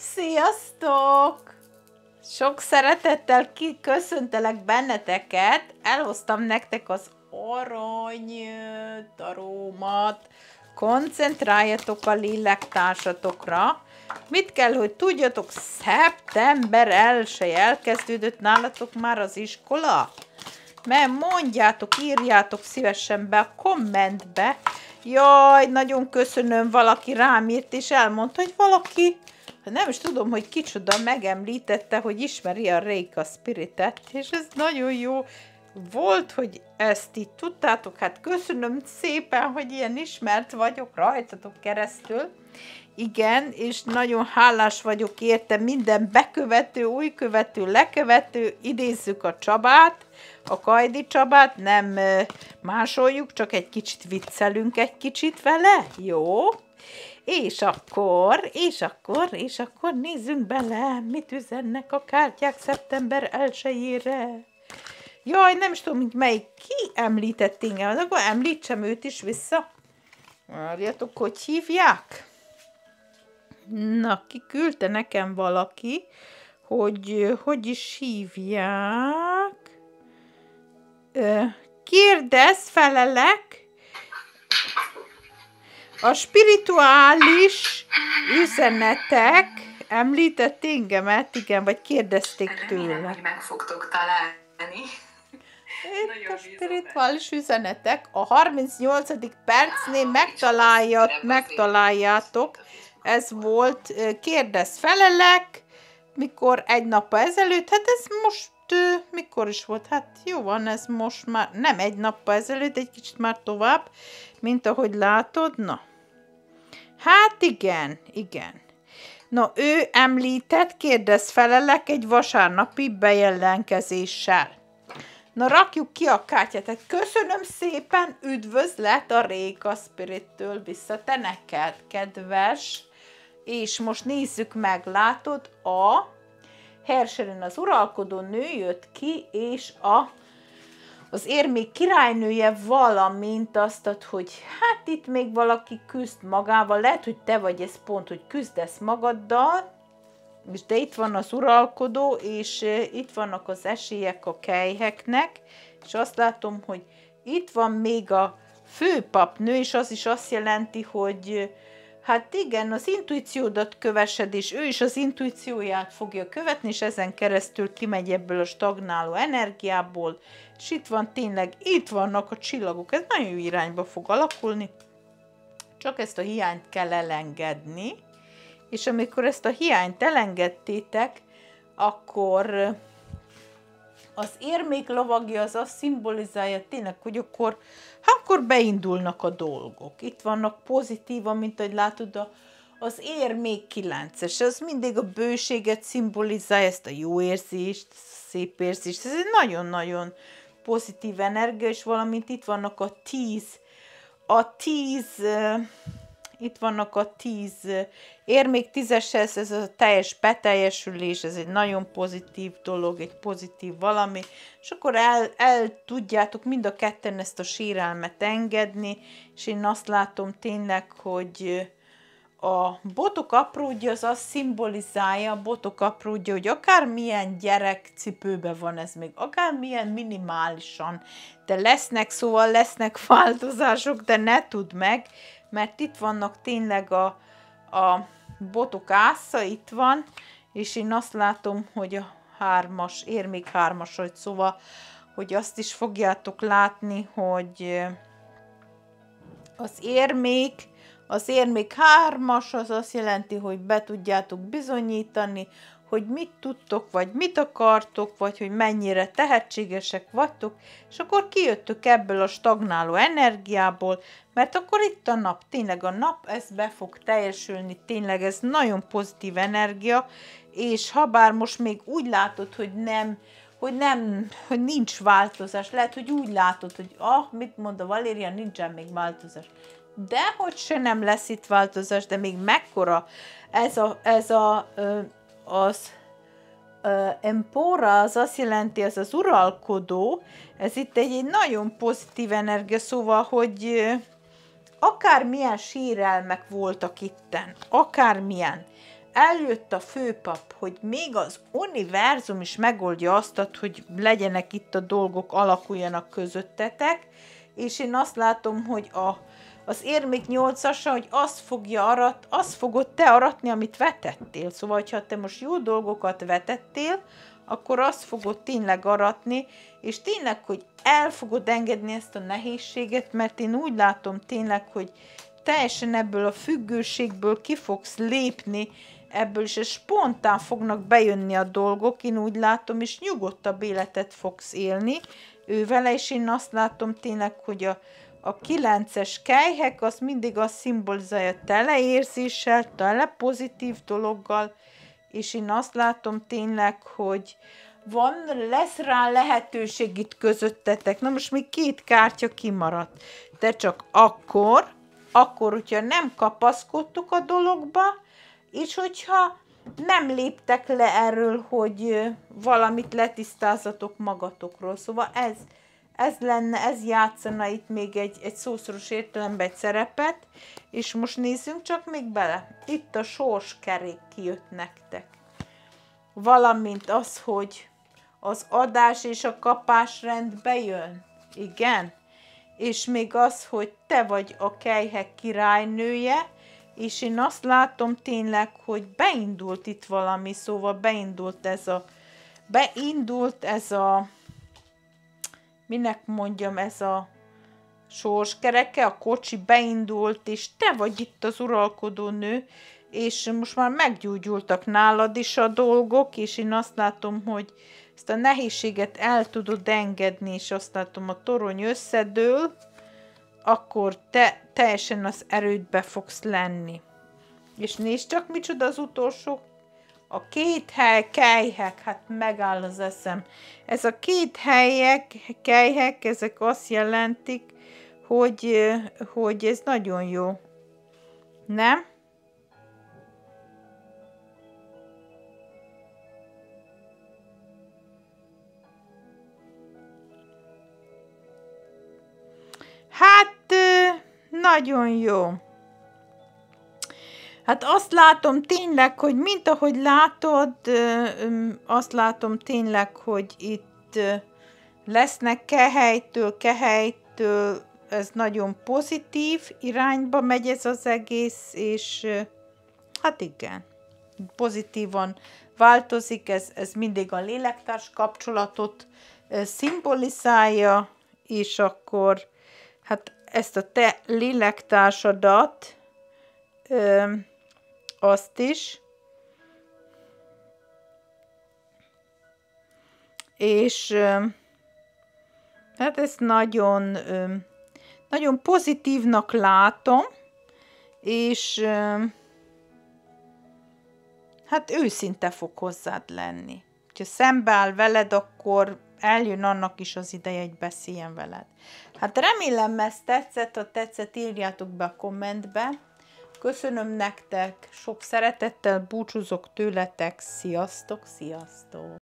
Sziasztok! Sok szeretettel köszöntelek benneteket. Elhoztam nektek az arany tarómat. Koncentráljatok a lélektársatokra. Mit kell, hogy tudjatok, szeptember 1 elkezdődött nálatok már az iskola? Mert mondjátok, írjátok szívesen be a kommentbe. Jaj, nagyon köszönöm, valaki rám írt, és elmondta, hogy valaki nem is tudom, hogy kicsoda megemlítette, hogy ismeri a Reika Spiritet, és ez nagyon jó volt, hogy ezt így tudtátok, hát köszönöm szépen, hogy ilyen ismert vagyok rajtatok keresztül. Igen, és nagyon hálás vagyok érte minden bekövető, új követő, lekövető, idézzük a Csabát, a Kajdi Csabát, nem másoljuk, csak egy kicsit viccelünk egy kicsit vele, jó? És akkor, és akkor, és akkor nézzünk bele, mit üzennek a kártyák szeptember 1 Jaj, nem is tudom, hogy melyik ki említett engem, akkor említsem őt is vissza. Várjatok, hogy hívják? Na, ki küldte nekem valaki, hogy hogy is hívják? Kérdez, felelek, a spirituális üzenetek említett engemet, igen, vagy kérdezték tőle. hogy meg fogtok találni. Itt a spirituális üzenetek a 38. percnél megtalálja, megtaláljátok. Ez volt kérdez felelek, mikor egy nap ezelőtt, hát ez most mikor is volt? Hát jó van, ez most már nem egy nappal ezelőtt, egy kicsit már tovább, mint ahogy látod, na. Hát igen, igen. No, ő említett, kérdez felelek egy vasárnapi bejelentkezéssel. Na, rakjuk ki a kártyát. Köszönöm szépen, üdvözlet a Réka Spirittől vissza te neked, kedves. És most nézzük meg, látod, a Herserin az uralkodó nő jött ki, és a az érmék királynője, valamint azt, hogy hát itt még valaki küzd magával, lehet, hogy te vagy ez pont, hogy küzdesz magaddal, és de itt van az uralkodó, és itt vannak az esélyek a kejheknek, és azt látom, hogy itt van még a főpapnő, és az is azt jelenti, hogy Hát igen, az intuíciódat kövesed, és ő is az intuícióját fogja követni, és ezen keresztül kimegy ebből a stagnáló energiából, és itt van tényleg, itt vannak a csillagok, ez nagyon jó irányba fog alakulni, csak ezt a hiányt kell elengedni, és amikor ezt a hiányt elengedtétek, akkor az érmék lovagja az azt szimbolizálja tényleg, hogy akkor, akkor beindulnak a dolgok. Itt vannak pozitívan, mint ahogy látod, a, az érmék kilences, az mindig a bőséget szimbolizálja, ezt a jó érzést, szép érzést, ez egy nagyon-nagyon pozitív energia, és valamint itt vannak a tíz, a tíz itt vannak a tíz ér még tízeshez, ez a teljes beteljesülés, ez egy nagyon pozitív dolog, egy pozitív valami, és akkor el, el tudjátok mind a ketten ezt a sírelmet engedni, és én azt látom tényleg, hogy a botok apródja az azt szimbolizálja, a botok apródja, hogy akármilyen gyerek cipőbe van ez még, akármilyen minimálisan, de lesznek, szóval lesznek változások, de ne tudd meg, mert itt vannak tényleg a, a botok ásza, itt van, és én azt látom, hogy a hármas, ér még hármas, hogy szóval, hogy azt is fogjátok látni, hogy az érmék, az érmék hármas, az azt jelenti, hogy be tudjátok bizonyítani, hogy mit tudtok, vagy mit akartok, vagy hogy mennyire tehetségesek vagytok, és akkor kijöttök ebből a stagnáló energiából, mert akkor itt a nap, tényleg a nap, ez be fog teljesülni, tényleg ez nagyon pozitív energia, és ha bár most még úgy látod, hogy nem, hogy nem, hogy nincs változás, lehet, hogy úgy látod, hogy ah, mit mond a Valéria, nincsen még változás. De hogy se nem lesz itt változás, de még mekkora ez a, ez a az uh, empora, az azt jelenti, ez az uralkodó, ez itt egy, egy nagyon pozitív energia, szóval, hogy uh, akármilyen sírelmek voltak itten, akármilyen, eljött a főpap, hogy még az univerzum is megoldja azt, hogy legyenek itt a dolgok, alakuljanak közöttetek, és én azt látom, hogy a, az érmék nyolcasa, hogy azt fogja arat, azt fogod te aratni, amit vetettél. Szóval, ha te most jó dolgokat vetettél, akkor azt fogod tényleg aratni, és tényleg, hogy el fogod engedni ezt a nehézséget, mert én úgy látom tényleg, hogy teljesen ebből a függőségből ki fogsz lépni, ebből is, spontán fognak bejönni a dolgok, én úgy látom, és nyugodtabb életet fogsz élni ő és én azt látom tényleg, hogy a, a kilences kejhek, az mindig azt szimbolizálja tele érzéssel, tele pozitív dologgal, és én azt látom tényleg, hogy van, lesz rá lehetőség itt közöttetek. Na most még két kártya kimaradt. De csak akkor, akkor, hogyha nem kapaszkodtuk a dologba, és hogyha nem léptek le erről, hogy valamit letisztázatok magatokról. Szóval ez, ez lenne, ez játszana itt még egy, egy szószoros értelemben egy szerepet, és most nézzünk csak még bele. Itt a sorskerék kijött nektek. Valamint az, hogy az adás és a kapás rendbe jön. Igen. És még az, hogy te vagy a kejhek királynője, és én azt látom tényleg, hogy beindult itt valami, szóval beindult ez a beindult ez a minek mondjam, ez a sorskereke, a kocsi beindult, és te vagy itt az uralkodó nő, és most már meggyógyultak nálad is a dolgok, és én azt látom, hogy ezt a nehézséget el tudod engedni, és azt látom, a torony összedől, akkor te teljesen az erődbe fogsz lenni. És nézd csak, micsoda az utolsó. A két hely, kejhek, hát megáll az eszem. Ez a két helyek, kejhek, ezek azt jelentik, hogy, hogy ez nagyon jó. Nem? Hát, nagyon jó. Hát azt látom tényleg, hogy mint ahogy látod, azt látom tényleg, hogy itt lesznek kehelytől, kehelytől, ez nagyon pozitív irányba megy ez az egész, és hát igen, pozitívan változik, ez, ez mindig a lélektárs kapcsolatot szimbolizálja, és akkor hát ezt a te lélektársadat, azt is, és hát ezt nagyon, nagyon pozitívnak látom, és hát őszinte fog hozzád lenni. Ha szembeáll veled, akkor eljön annak is az ideje, hogy beszéljen veled. Hát remélem ez tetszett, ha tetszett, írjátok be a kommentbe. Köszönöm nektek, sok szeretettel búcsúzok tőletek, sziasztok, sziasztok!